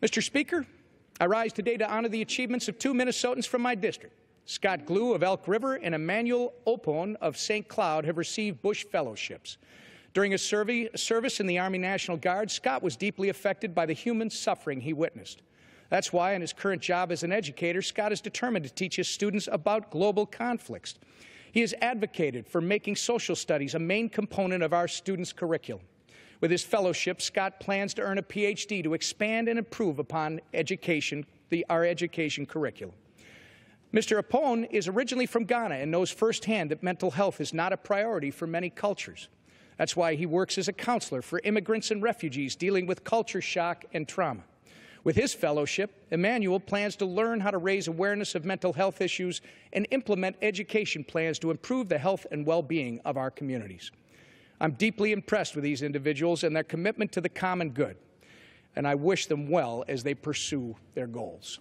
Mr. Speaker, I rise today to honor the achievements of two Minnesotans from my district. Scott Glew of Elk River and Emmanuel Oppong of St. Cloud have received Bush Fellowships. During his service in the Army National Guard, Scott was deeply affected by the human suffering he witnessed. That's why, in his current job as an educator, Scott is determined to teach his students about global conflicts. He has advocated for making social studies a main component of our students' curriculum. With his fellowship, Scott plans to earn a PhD to expand and improve upon education, the, our education curriculum. Mr. Oppong is originally from Ghana and knows firsthand that mental health is not a priority for many cultures. That's why he works as a counselor for immigrants and refugees dealing with culture shock and trauma. With his fellowship, Emmanuel plans to learn how to raise awareness of mental health issues and implement education plans to improve the health and well-being of our communities. I'm deeply impressed with these individuals and their commitment to the common good, and I wish them well as they pursue their goals.